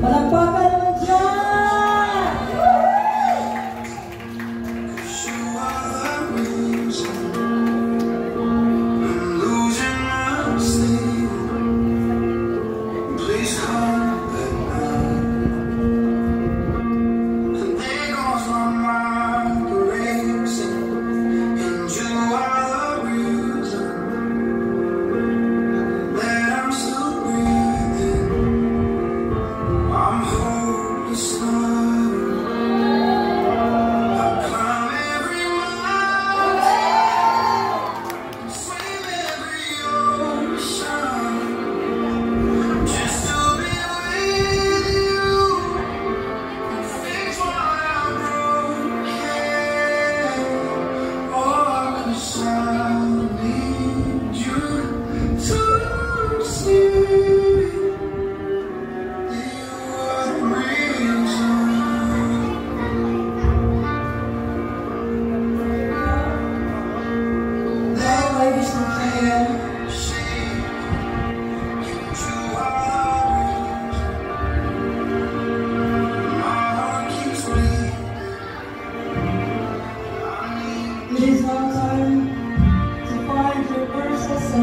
But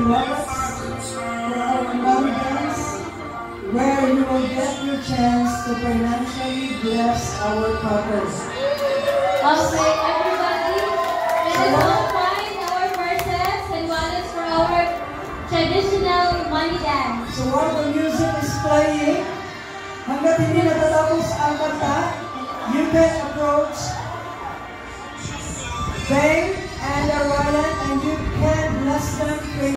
you us, from among us, where you will get your chance to financially bless our purpose. Also, everybody, let us all find our purses and wallets for our traditional money dance. So while the music is playing, hanggat hindi natatapos ang kanta, you can approach Bay and their wallet and you can bless them